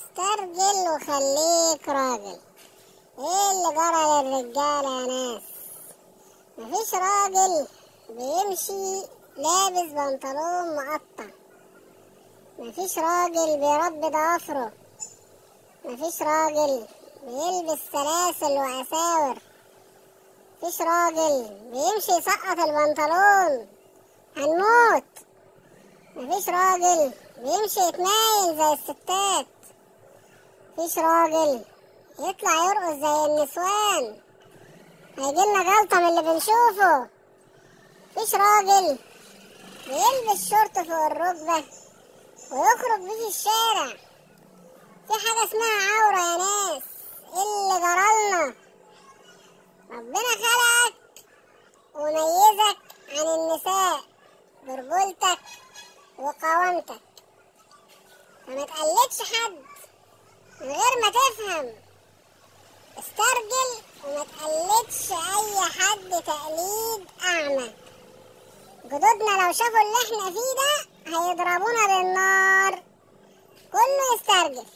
استرجل وخليك راجل. إيه اللي جرى للرجالة يا ناس؟ مفيش راجل بيمشي لابس بنطلون مقطع. مفيش راجل بيربي ضوافره مفيش راجل بيلبس سلاسل وأساور مفيش راجل بيمشي يسقط البنطلون. هنموت. مفيش راجل بيمشي يتنايل زي الستات. مفيش راجل. يطلع يرقص زي النسوان. هيجيلنا جلطة من اللي بنشوفه. مفيش راجل. بيلبس شورت فوق الركبة ويخرج بيه الشارع. في حاجة اسمها عورة يا ناس. إيه اللي جرالنا؟ ربنا خلقك وميزك عن النساء برجولتك وقوامتك. فما تقلدش حد. من غير ما تفهم. استرجل وما تقلدش أي حد تقليد أعمى. جدودنا لو شافوا اللي إحنا فيه ده هيضربونا بالنار. كله يسترجل.